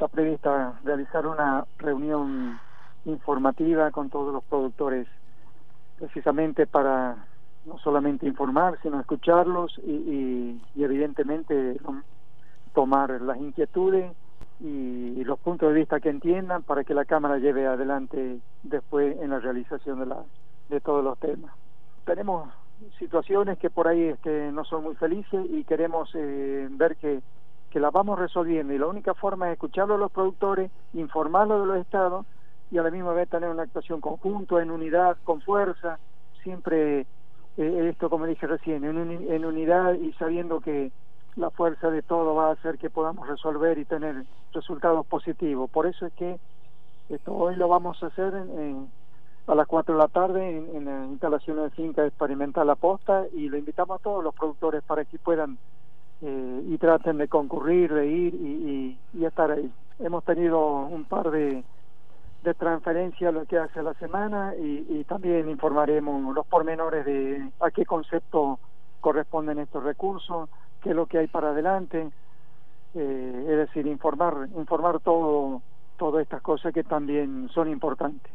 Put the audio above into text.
está prevista realizar una reunión informativa con todos los productores, precisamente para no solamente informar, sino escucharlos y, evidentemente tomar las inquietudes y, los puntos de vista que entiendan para que la Cámara lleve adelante después en la realización de, la, de todos los temas. Tenemos situaciones que por ahí este, no son muy felices y queremos eh, ver que, que las vamos resolviendo y la única forma es escucharlo a los productores, informarlos de los estados y a la misma vez tener una actuación conjunta, en unidad, con fuerza, siempre eh, esto como dije recién, en, en unidad y sabiendo que la fuerza de todo va a hacer que podamos resolver y tener resultados positivos. Por eso es que esto hoy lo vamos a hacer en a las 4 de la tarde en, la instalación de finca experimental La Posta y lo invitamos a todos los productores para que puedan eh, y traten de concurrir, de ir y, y, estar ahí. Hemos tenido un par de, de transferencias lo que hace la semana y, y, también informaremos los pormenores de a qué concepto corresponden estos recursos, qué es lo que hay para adelante, eh, es decir, informar, informar todo, todas estas cosas que también son importantes.